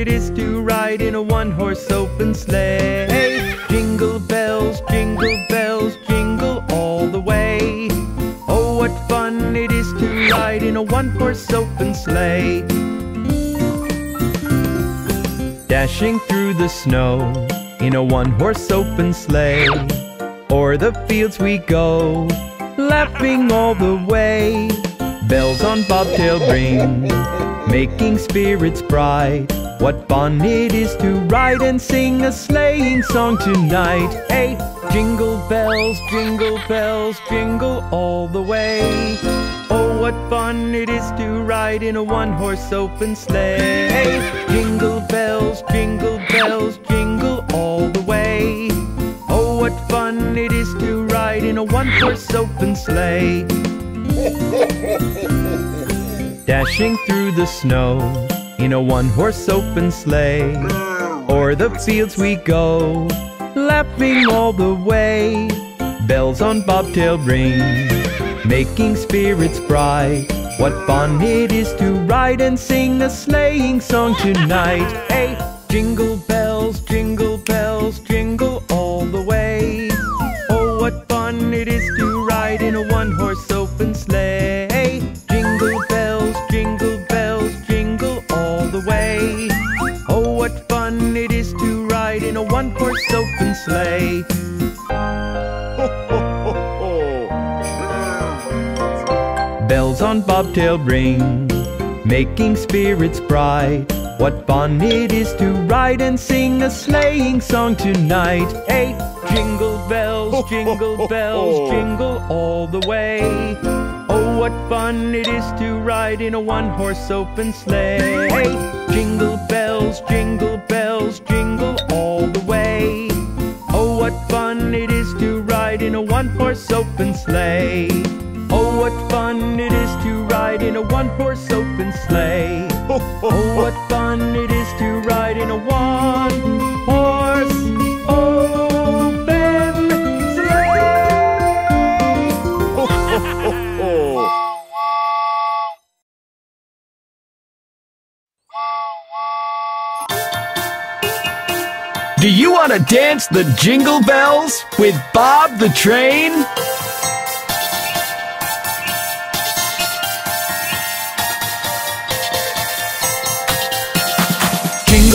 it is to ride in a one horse open sleigh. Jingle bells, jingle bells, jingle all the way. Oh, what fun it is to ride in a one horse open sleigh. Dashing through the snow in a one horse open sleigh. O'er the fields we go, laughing all the way. Bells on bobtail ring, making spirits bright. What fun it is to ride and sing a sleighing song tonight. Hey, jingle bells, jingle bells, jingle all the way. Oh, what fun it is to ride in a one horse open sleigh. Jingle bells, jingle bells, jingle all the way. Oh, what fun it is to ride in a one horse open sleigh. Dashing through the snow in a one horse open sleigh. O'er the fields we go, laughing all the way. Bells on bobtail ring, making spirits bright. What fun it is to ride and sing a sleighing song tonight. Hey, jingle bobtail ring, making spirits bright. What fun it is to ride and sing a sleighing song tonight. Hey, jingle bells, jingle bells, jingle all the way. Oh, what fun it is to ride in a one horse open sleigh. Hey, jingle bells, jingle bells, jingle all the way. Oh, what fun it is to ride in a one horse open sleigh. Oh, what fun it is to ride in a one horse open sleigh. Oh, what fun it is to ride in a one horse open sleigh. Do you want to dance the jingle bells with Bob the Train?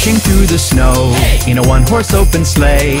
Dashing through the snow in a one horse open sleigh.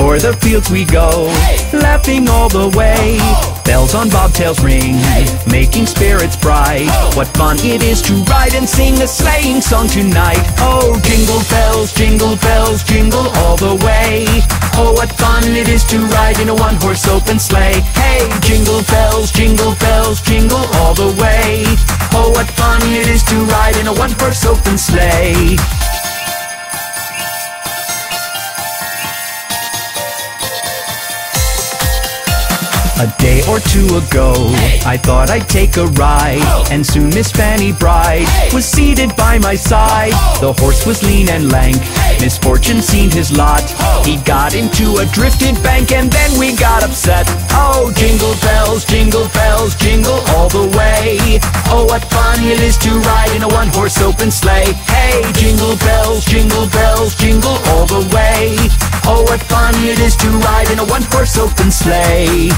O'er the fields we go, laughing all the way. Bells on bobtails ring, making spirits bright. What fun it is to ride and sing a sleighing song tonight. Oh, jingle bells, jingle bells, jingle all the way. Oh, what fun it is to ride in a one horse open sleigh. Hey, jingle bells, jingle bells, jingle all the way. Oh, what fun it is to ride in a one horse open sleigh. A day or two ago, I thought I'd take a ride, and soon Miss Fanny Bright was seated by my side. The horse was lean and lank, misfortune seemed his lot. He got into a drifted bank, and then we got upset. Oh, jingle bells, jingle bells, jingle all the way. Oh, what fun it is to ride in a one-horse open sleigh. Hey, jingle bells, jingle bells, jingle all the way. Oh, what fun it is to ride in a one-horse open sleigh.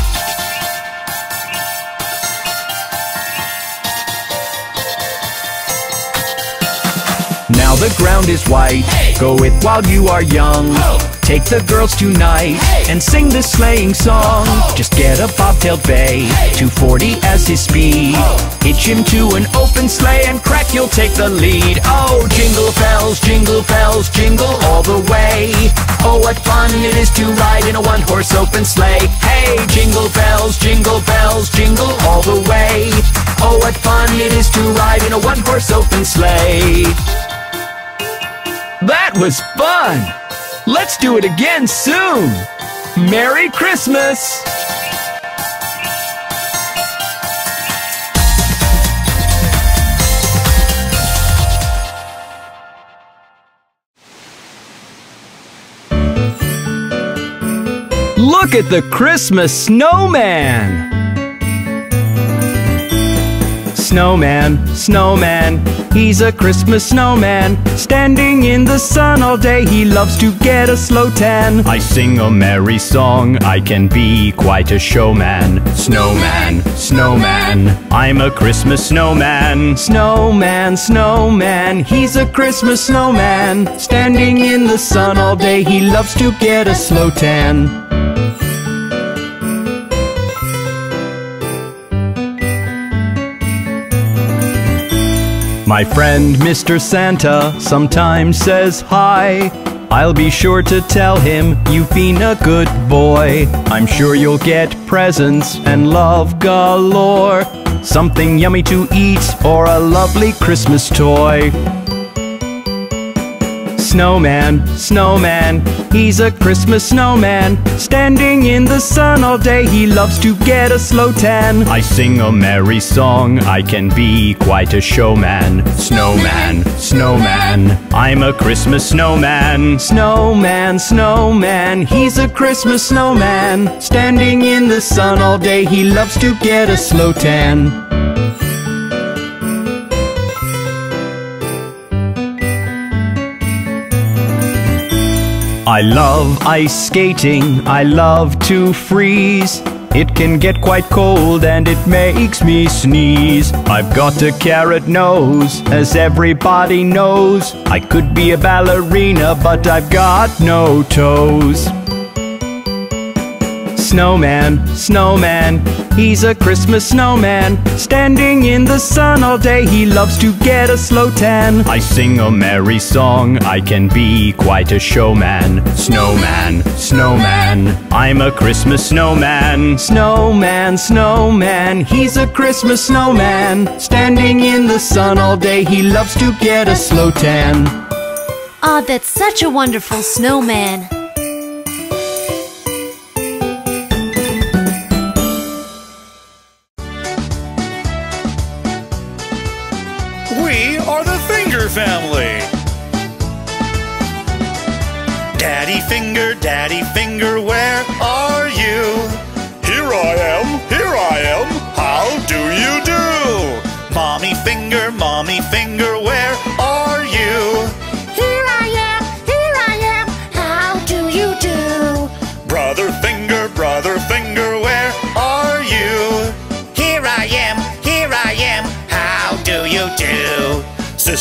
Now the ground is white. Go it while you are young. Take the girls tonight and sing this sleighing song. Just get a bobtailed bay, 240 as his speed. Hitch him to an open sleigh and crack, you'll take the lead. Oh, jingle bells, jingle bells, jingle all the way. Oh, what fun it is to ride in a one horse open sleigh. Hey, jingle bells, jingle bells, jingle all the way. Oh, what fun it is to ride in a one horse open sleigh. That was fun! Let's do it again soon! Merry Christmas! Look at the Christmas snowman! Snowman, snowman, he's a Christmas snowman. Standing in the sun all day, he loves to get a slow tan. I sing a merry song, I can be quite a showman. Snowman, snowman, I'm a Christmas snowman. Snowman, snowman, he's a Christmas snowman. Standing in the sun all day, he loves to get a slow tan. My friend Mr. Santa sometimes says hi. I'll be sure to tell him you've been a good boy. I'm sure you'll get presents and love galore. Something yummy to eat or a lovely Christmas toy. Snowman, snowman, he's a Christmas snowman. Standing in the sun all day, he loves to get a slow tan. I sing a merry song, I can be quite a showman. Snowman, snowman, I'm a Christmas snowman. Snowman, snowman, he's a Christmas snowman. Standing in the sun all day, he loves to get a slow tan. I love ice skating, I love to freeze. It can get quite cold and it makes me sneeze. I've got a carrot nose, as everybody knows. I could be a ballerina, but I've got no toes. Snowman, snowman, he's a Christmas snowman. Standing in the sun all day, he loves to get a slow tan. I sing a merry song, I can be quite a showman. Snowman, snowman, I'm a Christmas snowman. Snowman, snowman, he's a Christmas snowman. Standing in the sun all day, he loves to get a slow tan. Ah, that's such a wonderful snowman. We are the Finger family. Daddy Finger, Daddy Finger, where are you? Here I am, here I am. How do you do? Mommy Finger, Mommy Finger, where are you?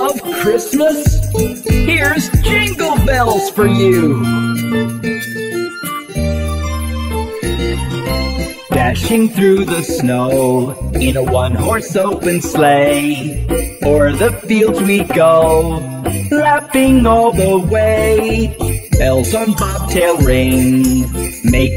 Love Christmas? Here's Jingle Bells for you. Dashing through the snow in a one-horse open sleigh. O'er the fields we go, laughing all the way. Bells on bobtail ring,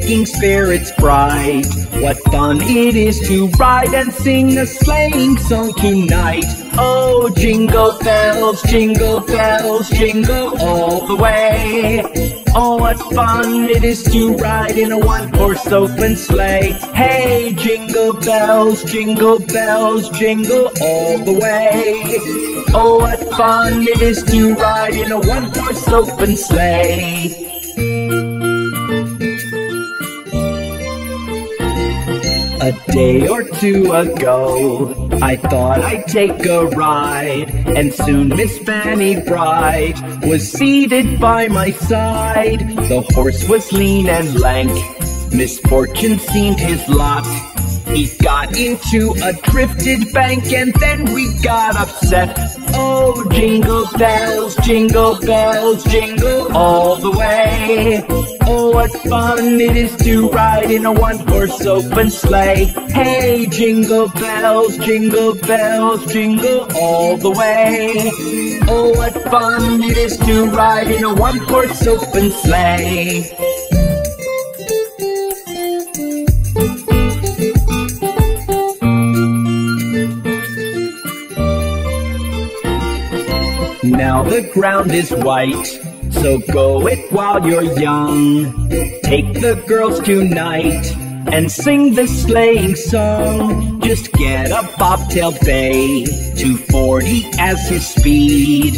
making spirits bright. What fun it is to ride and sing a sleighing song tonight. Oh, jingle bells, jingle bells, jingle all the way. Oh, what fun it is to ride in a one-horse open sleigh. Hey, jingle bells, jingle bells, jingle all the way. Oh, what fun it is to ride in a one-horse open sleigh. A day or two ago, I thought I'd take a ride, and soon Miss Fanny Bright was seated by my side. The horse was lean and lank, misfortune seemed his lot. He got into a drifted bank and then we got upset. Oh, jingle bells, jingle bells, jingle all the way. Oh, what fun it is to ride in a one-horse open sleigh. Hey, jingle bells, jingle bells, jingle all the way. Oh, what fun it is to ride in a one-horse open sleigh. Now the ground is white so go it while you're young. Take the girls tonight and sing the sleighing song. Just get a bobtail bay, 240 as his speed.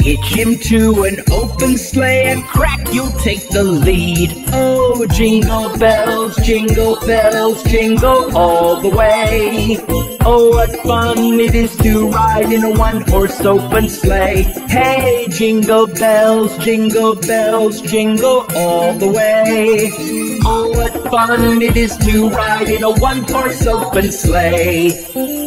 Hitch him to an open sleigh and crack, you'll take the lead. Oh, jingle bells, jingle bells, jingle all the way. Oh, what fun it is to ride in a one-horse open sleigh. Hey, jingle bells, jingle bells, jingle all the way. Oh, what fun it is to ride in a one-horse open sleigh.